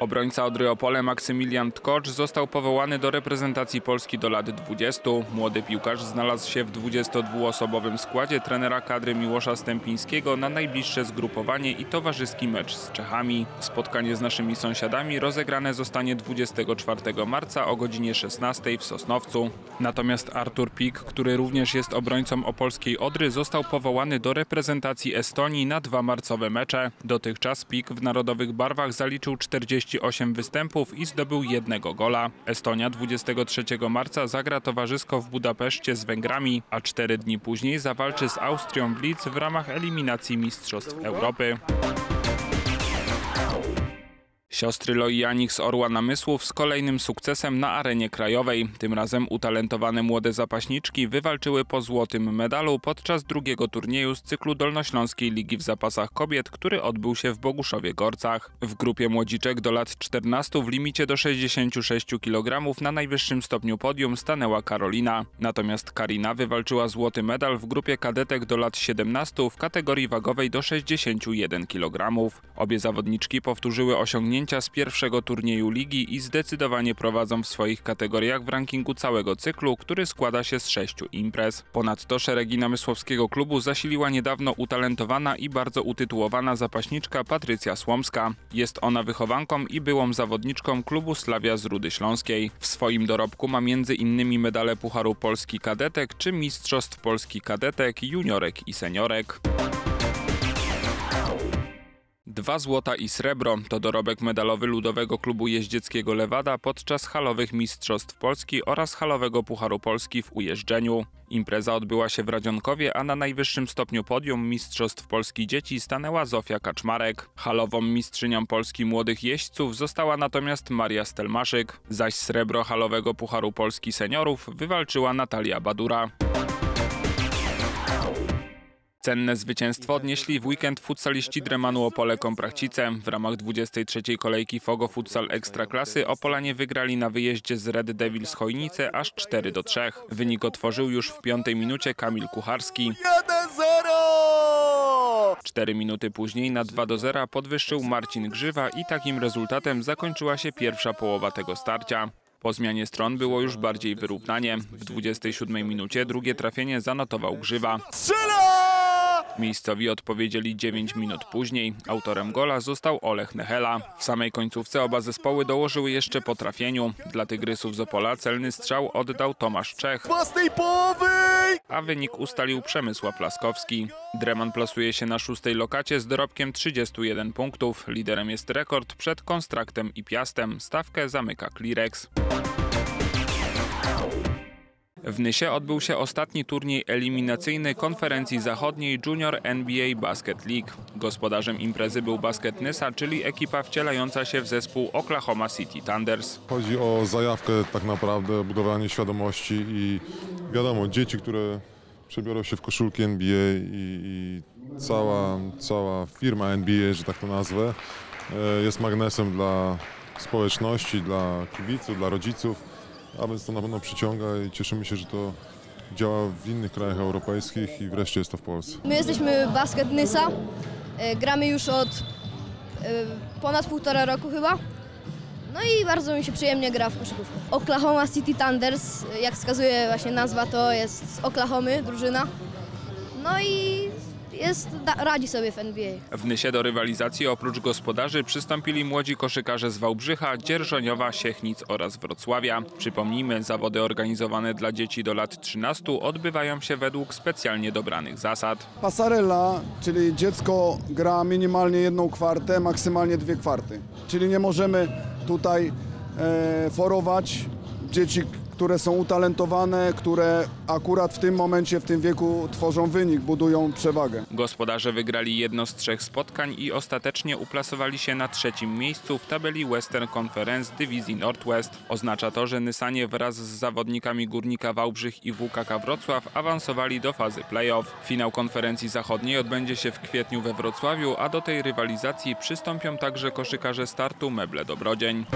Obrońca Odry Opole Maksymilian Tkocz został powołany do reprezentacji Polski do lat 20. Młody piłkarz znalazł się w 22-osobowym składzie trenera kadry Miłosza Stępińskiego na najbliższe zgrupowanie i towarzyski mecz z Czechami. Spotkanie z naszymi sąsiadami rozegrane zostanie 24 marca o godzinie 16 w Sosnowcu. Natomiast Artur Pik, który również jest obrońcą opolskiej Odry, został powołany do reprezentacji Estonii na dwa marcowe mecze. Dotychczas Pik w narodowych barwach zaliczył 48 występów i zdobył jednego gola. Estonia 23 marca zagra towarzysko w Budapeszcie z Węgrami, a cztery dni później zawalczy z Austrią w Lidz w ramach eliminacji Mistrzostw Europy. Siostry Loijanik z Orła Namysłów z kolejnym sukcesem na arenie krajowej. Tym razem utalentowane młode zapaśniczki wywalczyły po złotym medalu podczas drugiego turnieju z cyklu Dolnośląskiej Ligi w Zapasach Kobiet, który odbył się w Boguszowie Gorcach. W grupie młodziczek do lat 14 w limicie do 66 kg na najwyższym stopniu podium stanęła Karolina. Natomiast Karina wywalczyła złoty medal w grupie kadetek do lat 17 w kategorii wagowej do 61 kg. Obie zawodniczki powtórzyły osiągnięcia z pierwszego turnieju ligi i zdecydowanie prowadzą w swoich kategoriach w rankingu całego cyklu, który składa się z sześciu imprez. Ponadto szeregi namysłowskiego klubu zasiliła niedawno utalentowana i bardzo utytułowana zapaśniczka Patrycja Słomska. Jest ona wychowanką i byłą zawodniczką klubu Slavia z Rudy Śląskiej. W swoim dorobku ma innymi medale Pucharu Polski Kadetek czy Mistrzostw Polski Kadetek, Juniorek i Seniorek. Dwa złota i srebro to dorobek medalowy Ludowego Klubu Jeździeckiego Lewada podczas halowych Mistrzostw Polski oraz halowego Pucharu Polski w ujeżdżeniu. Impreza odbyła się w Radzionkowie, a na najwyższym stopniu podium Mistrzostw Polski Dzieci stanęła Zofia Kaczmarek. Halową mistrzynią Polski młodych jeźdźców została natomiast Maria Stelmaszyk, zaś srebro halowego Pucharu Polski Seniorów wywalczyła Natalia Badura. Cenne zwycięstwo odnieśli w weekend futsaliści Dremanu Opole Komprachcice. W ramach 23. kolejki Fogo Futsal Ekstraklasy Opolanie wygrali na wyjeździe z Red Devils Chojnice aż 4 do 3. Wynik otworzył już w piątej minucie Kamil Kucharski. 1-0! 4 minuty później na 2 do 0 podwyższył Marcin Grzywa i takim rezultatem zakończyła się pierwsza połowa tego starcia. Po zmianie stron było już bardziej wyrównanie. W 27 minucie drugie trafienie zanotował Grzywa. Miejscowi odpowiedzieli 9 minut później. Autorem gola został Olech Nechela. W samej końcówce oba zespoły dołożyły jeszcze po trafieniu. Dla Tygrysów z Opola celny strzał oddał Tomasz Czech, Własnej połowy! a wynik ustalił Przemysław Laskowski. Dreman plasuje się na szóstej lokacie z dorobkiem 31 punktów. Liderem jest rekord przed Konstraktem i Piastem. Stawkę zamyka Klirex. W Nysie odbył się ostatni turniej eliminacyjny konferencji zachodniej Junior NBA Basket League. Gospodarzem imprezy był Basket Nysa, czyli ekipa wcielająca się w zespół Oklahoma City Thunders. Chodzi o zajawkę tak naprawdę, budowanie świadomości i wiadomo, dzieci, które przebiorą się w koszulki NBA i, i cała, cała firma NBA, że tak to nazwę, e, jest magnesem dla społeczności, dla kibiców, dla rodziców, a więc to na pewno przyciąga i cieszymy się, że to działa w innych krajach europejskich i wreszcie jest to w Polsce. My jesteśmy Basket Nysa. E, Gramy już od e, ponad półtora roku chyba. No i bardzo mi się przyjemnie gra w koszykówkę. Oklahoma City Thunders, e, jak wskazuje właśnie nazwa, to jest z Oklahomy drużyna. No i jest, da, radzi sobie w NBA. W Nysie do rywalizacji oprócz gospodarzy przystąpili młodzi koszykarze z Wałbrzycha, Dzierżoniowa, Siechnic oraz Wrocławia. Przypomnijmy, zawody organizowane dla dzieci do lat 13 odbywają się według specjalnie dobranych zasad. Pasarella, czyli dziecko gra minimalnie jedną kwartę, maksymalnie dwie kwarty. Czyli nie możemy tutaj e, forować dzieci, które są utalentowane, które akurat w tym momencie, w tym wieku tworzą wynik, budują przewagę. Gospodarze wygrali jedno z trzech spotkań i ostatecznie uplasowali się na trzecim miejscu w tabeli Western Conference Dywizji Northwest. Oznacza to, że Nysanie wraz z zawodnikami Górnika Wałbrzych i WKK Wrocław awansowali do fazy playoff. Finał konferencji zachodniej odbędzie się w kwietniu we Wrocławiu, a do tej rywalizacji przystąpią także koszykarze startu Meble Dobrodzień.